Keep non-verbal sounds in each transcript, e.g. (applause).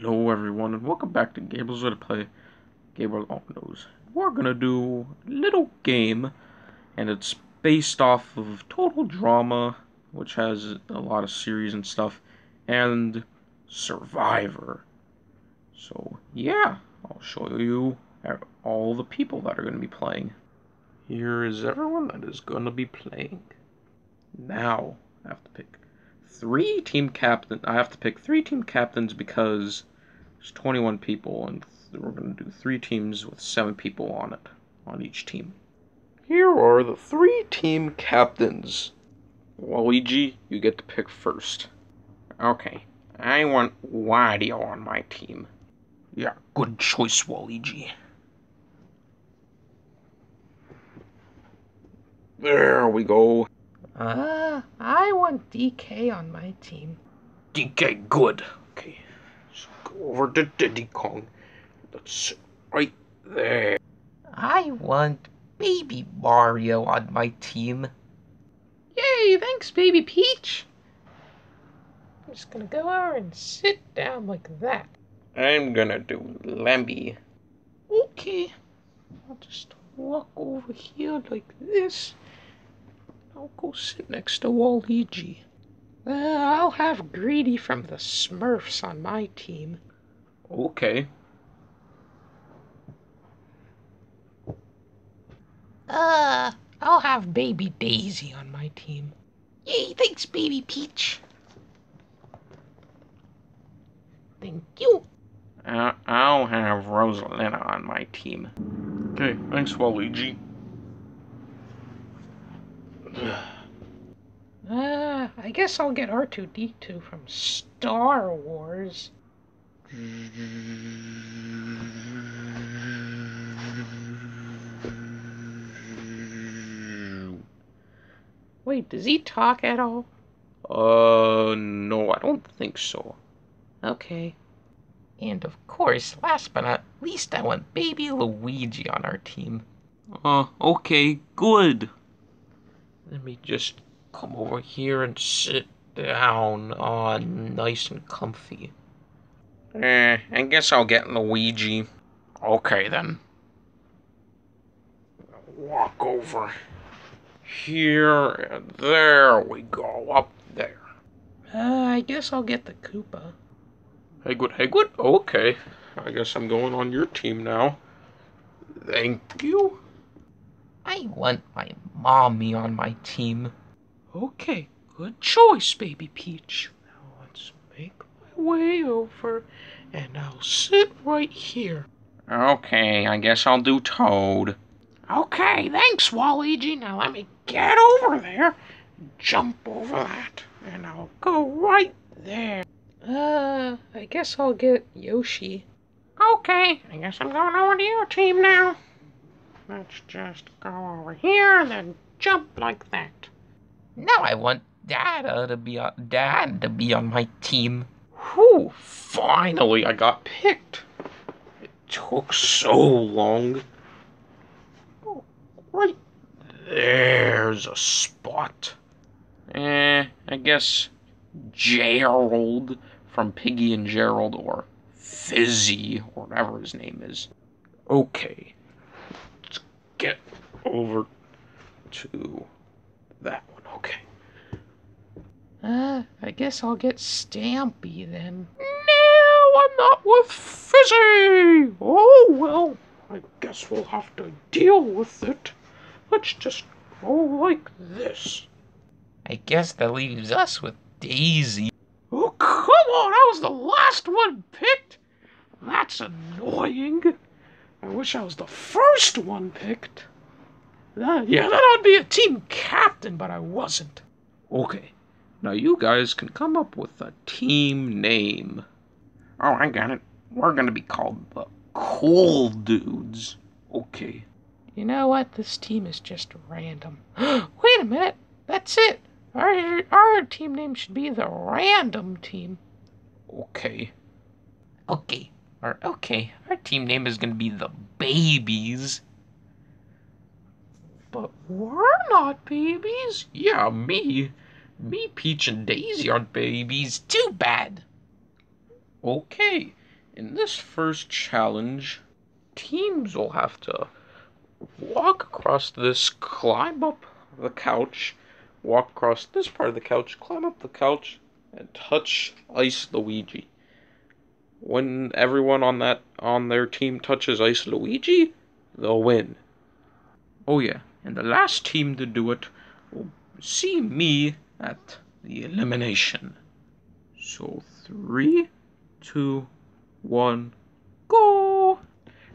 Hello, everyone, and welcome back to Gabriel's Way to Play Gabriel Longnose. We're gonna do a little game, and it's based off of Total Drama, which has a lot of series and stuff, and Survivor. So, yeah, I'll show you all the people that are gonna be playing. Here is everyone that is gonna be playing. Now, I have to pick three team captain. I have to pick three team captains because there's 21 people, and we're going to do three teams with seven people on it, on each team. Here are the three team captains. Luigi, you get to pick first. Okay, I want Wario on my team. Yeah, good choice, Waluigi. There we go. Uh, I want DK on my team. DK, good. Okay, let's go over to Diddy Kong. Let's right there. I want Baby Mario on my team. Yay, thanks, Baby Peach. I'm just gonna go over and sit down like that. I'm gonna do Lemmy. Okay, I'll just walk over here like this. I'll go sit next to Waluigi. Uh, I'll have Greedy from the Smurfs on my team. Okay. Uh, I'll have Baby Daisy on my team. Yay, thanks, Baby Peach. Thank you. Uh, I'll have Rosalina on my team. Okay, thanks, Waluigi. Uh, I guess I'll get R2D2 from Star Wars. Wait, does he talk at all? Uh, no, I don't think so. Okay. And of course, last but not least, I want baby Luigi on our team. Uh, okay, good. Let me just come over here and sit down, uh, nice and comfy. Eh, I guess I'll get Luigi. Okay, then. Walk over here, and there we go, up there. Uh, I guess I'll get the Koopa. Hagwood, Hagwood? Okay. I guess I'm going on your team now. Thank you. I want my mommy on my team. Okay, good choice, Baby Peach. Now let's make my way over, and I'll sit right here. Okay, I guess I'll do Toad. Okay, thanks, Waluigi. Now let me get over there, jump over that, and I'll go right there. Uh, I guess I'll get Yoshi. Okay, I guess I'm going over to your team now. Let's just go over here and then jump like that. Now I want Dada to be on Dad to be on my team. Whew, finally I got picked. It took so long. Oh, right there's a spot. Eh, I guess Gerald from Piggy and Gerald or Fizzy or whatever his name is. Okay. Get over to that one. Okay. Uh, I guess I'll get Stampy then. No, I'm not with Fizzy! Oh, well, I guess we'll have to deal with it. Let's just go like this. I guess that leaves us with Daisy. Oh, come on! I was the last one picked! That's annoying. I wish I was the first one picked. That, yeah, that would be a team captain, but I wasn't. Okay, now you guys can come up with a team name. Oh, I got it. We're gonna be called the Cool Dudes. Okay. You know what? This team is just random. (gasps) Wait a minute. That's it. Our, our team name should be the Random Team. Okay. Okay. Or okay. Our team name is gonna be the Babies. But we're not babies. Yeah, me. Me, Peach, and Daisy aren't babies. Too bad. Okay. in this first challenge, teams will have to walk across this, climb up the couch, walk across this part of the couch, climb up the couch, and touch Ice Luigi. When everyone on that on their team touches Ice Luigi, they'll win. Oh yeah, and the last team to do it will see me at the elimination. So three, two, one, go!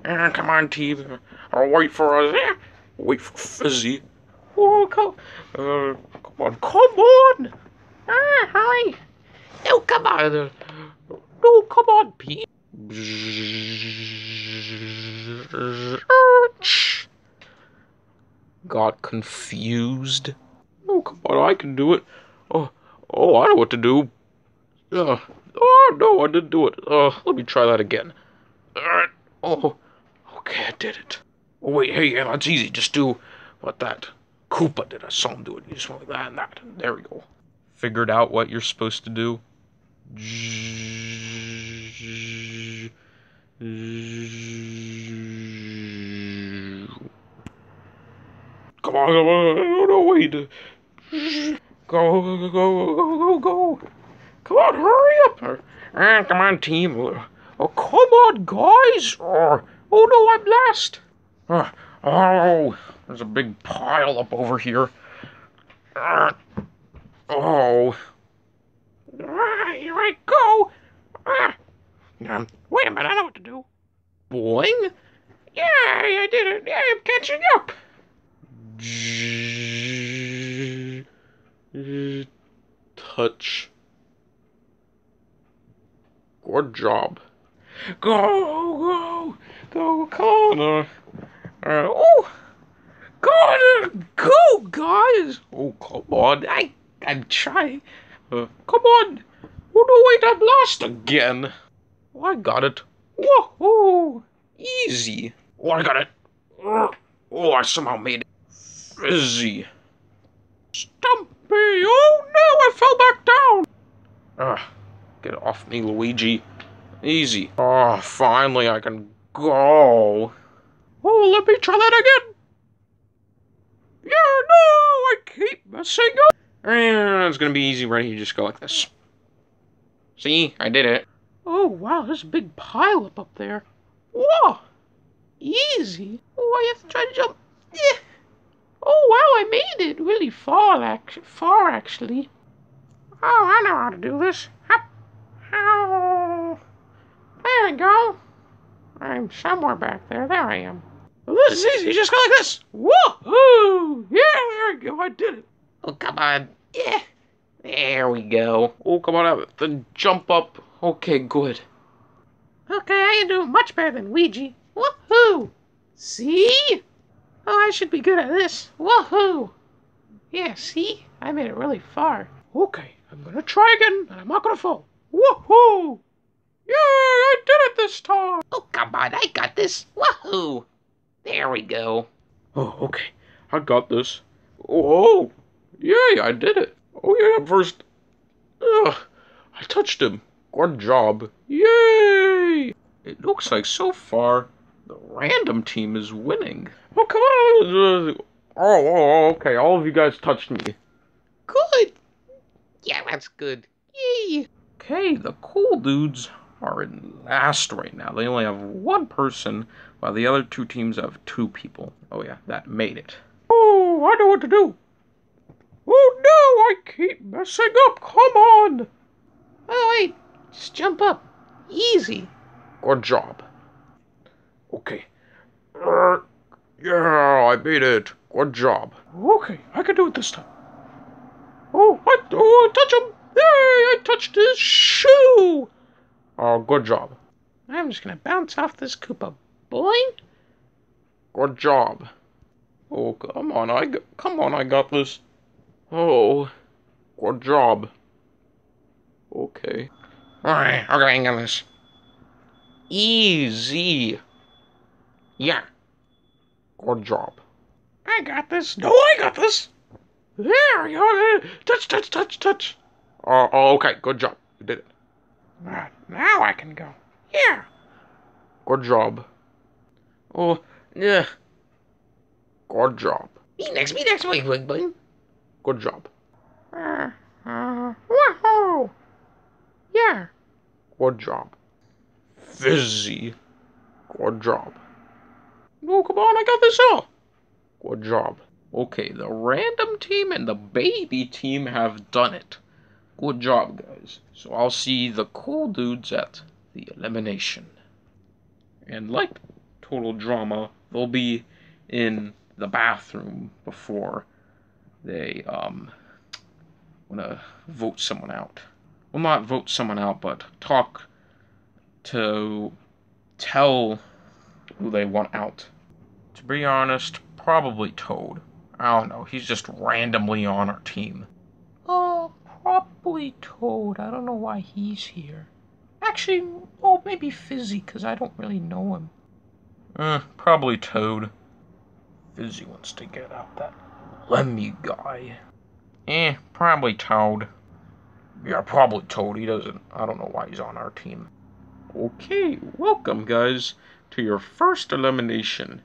Uh, come on, team. I'll wait for us. Wait for Fizzy. Oh, come, uh, come on, come on! Ah, hurry. No, come on. Come on, Pete. Got confused. Oh, come on, I can do it. Oh, oh, I know what to do. Uh, oh, no, I didn't do it. Uh, let me try that again. Uh, oh, okay, I did it. Oh, wait, hey, yeah, that's easy. Just do what that Koopa did. I saw him do it. You just went like that and that. There we go. Figured out what you're supposed to do. Come on, come on, oh, no, wait. Go, go, go, go, go, go. Come on, hurry up. Ah, come on, team. Oh, come on, guys. Oh, oh no, I'm last. Uh, oh, there's a big pile up over here. Uh, oh. Here I go. Ah. Um, wait a minute, I know what to do. Boing. Yeah, I did it. Yeah, I'm catching up. Touch. Good job. Go, go, go, Connor. Uh, oh, Connor, go, guys. Oh, come on. I, I'm trying. Uh, come on. Oh, no, wait, I'm lost again. Oh, I got it. Whoa, Easy. oh, I got it. Oh, I somehow made it. Fizzy. Stampy, oh no, I fell back down. Ah, get off me, Luigi. Easy. Oh, finally I can go. Oh, let me try that again. Yeah, no, I keep messing up. Eh, it's gonna be easy right here. Just go like this. See, I did it. Oh, wow, there's a big pile up up there. Whoa, easy. Oh, I have to try to jump. Yeah. Oh, wow, I made it really far, actually. Far, actually. Oh, I know how to do this. Hop. Ow. There we go. I'm somewhere back there. There I am. Well, this is easy. You Just go like this. Whoa! Yeah, there we go. I did it. Oh, come on. Yeah. There we go. Oh, come on up. Then jump up. Okay, good. Okay, I can do much better than Ouija. Woohoo! See? Oh, I should be good at this. Woohoo! Yeah, see? I made it really far. Okay, I'm gonna try again, and I'm not gonna fall. Woohoo! Yay, I did it this time! Oh, come on. I got this. Woohoo. There we go. Oh, okay. I got this. Oh, yay, I did it. Oh, yeah, first. Ugh, I touched him. Good job. Yay! It looks like so far the random team is winning. Oh, come on! Uh, Oh, oh, okay. All of you guys touched me. Good. Yeah, that's good. Yay. Okay, the cool dudes are in last right now. They only have one person, while the other two teams have two people. Oh, yeah, that made it. Oh, I know what to do. Oh no, I keep messing up. Come on. Oh wait, just jump up. Easy. Good job. Okay. Uh, yeah, I made it. Good job. Okay, I can do it this time. Oh, I, oh, touch him. Yay, I touched his shoe. Oh, good job. I'm just gonna bounce off this Koopa. Boing. Good job. Oh, come on, I got, come on, I got this. Oh, good job. Okay. Alright, I'll go hang on this. Easy. Yeah, Good job. I got this. No, I got this. There we go. Touch, touch, touch, touch. Uh, oh, okay, good job. You did it. Right, now I can go. Yeah. Good job. Oh, yeah. Good job. Me next, me next, wait, wait, wait. Good job. Uh, uh, whoa! Yeah. Good job. Fizzy. Good job. Oh, come on, I got this all. Good job. Okay, the random team and the baby team have done it. Good job, guys. So I'll see the cool dudes at the elimination. And like Total Drama, they'll be in the bathroom before they um wanna vote someone out. Well, not vote someone out, but talk to tell who they want out. To be honest, probably Toad. I don't know. He's just randomly on our team. Oh, probably Toad. I don't know why he's here. Actually, oh, maybe Fizzy, because I don't really know him. Eh, probably Toad. Fizzy wants to get out that Lemmy guy. Eh, probably Toad. Yeah, probably Toad. He doesn't. I don't know why he's on our team. Okay, welcome, guys, to your first elimination.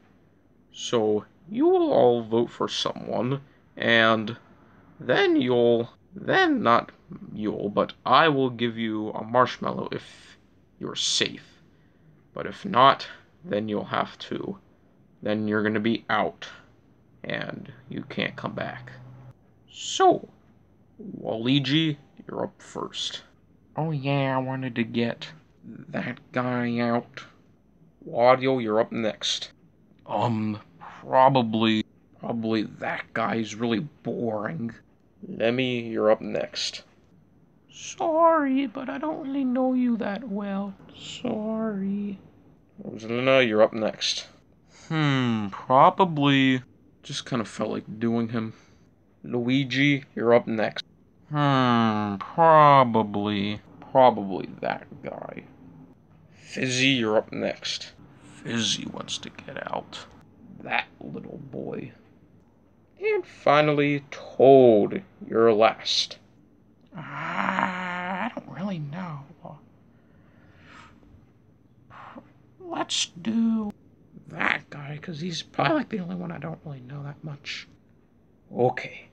So, you will all vote for someone, and then you'll. Then, not you'll, but I will give you a marshmallow if you're safe. But if not, then you'll have to. Then you're gonna be out, and you can't come back. So, Waluigi, you're up first. Oh, yeah, I wanted to get That guy out. Wario, you're up next. Um, probably, probably that guy's really boring. Lemmy, you're up next. Sorry, but I don't really know you that well. Sorry. Rosalina, you're up next. Hmm, probably. Just kind of felt like doing him. Luigi, you're up next. Hmm, probably. Probably that guy. Fizzy, you're up next. Fizzy wants to get out. That little boy. And finally, Toad, you're last. Ah, I don't really know. Let's do that guy, because he's probably like the only one I don't really know that much. Okay.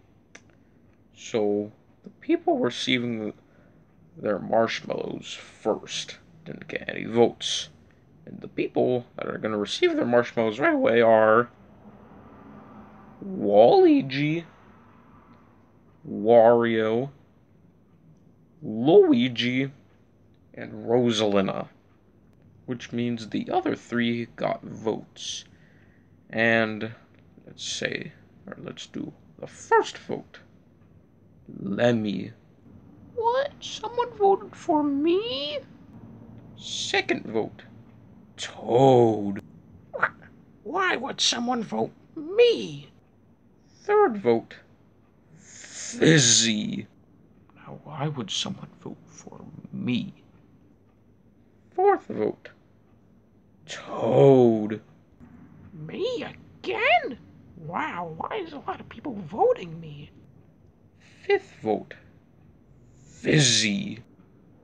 So, the people receiving their marshmallows first didn't get any votes. And the people that are going to receive their marshmallows right away are Waluigi, Wario, Luigi, and Rosalina. Which means the other three got votes. And let's say, or let's do the first vote. Lemmy. What? Someone voted for me? Second vote. Toad. Why would someone vote me? Third vote. Fizzy. Now, why would someone vote for me? Fourth vote. Toad. Me again? Wow, why is a lot of people voting me? Fifth vote. Fizzy.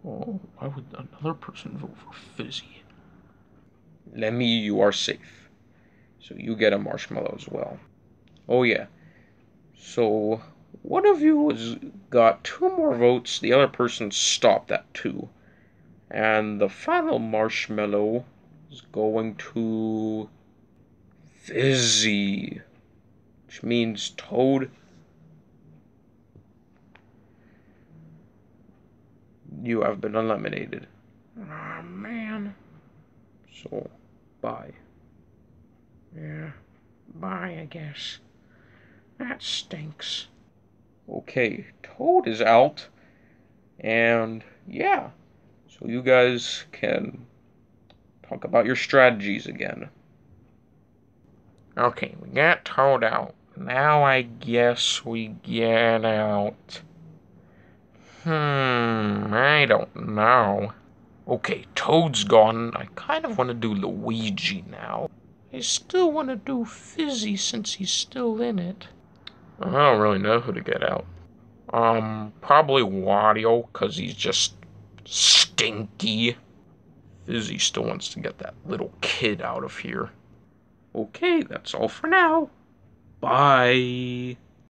Oh, why would another person vote for Fizzy? Lemmy, you are safe. So you get a marshmallow as well. Oh, yeah. So one of you has got two more votes, the other person stopped at two. And the final marshmallow is going to Fizzy, which means Toad. You have been eliminated. Oh man. So, bye. Yeah. Bye, I guess. That stinks. Okay, Toad is out. And yeah. So you guys can talk about your strategies again. Okay, we got Toad out. Now I guess we get out. Hmm, I don't know. Okay, Toad's gone. I kind of want to do Luigi now. I still want to do Fizzy since he's still in it. I don't really know who to get out. Um, probably Wario, because he's just stinky. Fizzy still wants to get that little kid out of here. Okay, that's all for now. Bye.